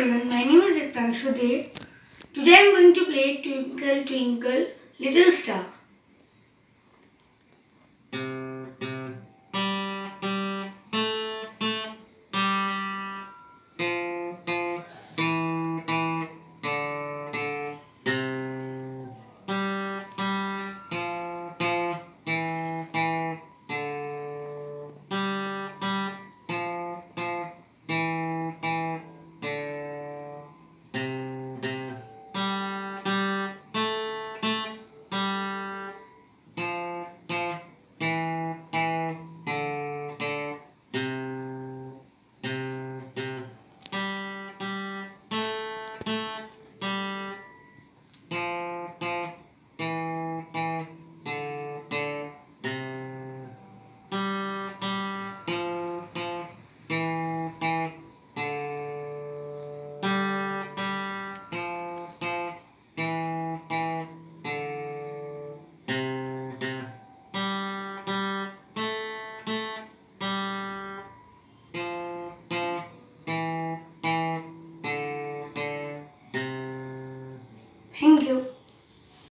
everyone, my name is Riktanshu De. Today I am going to play Twinkle Twinkle Little Star. Obrigado.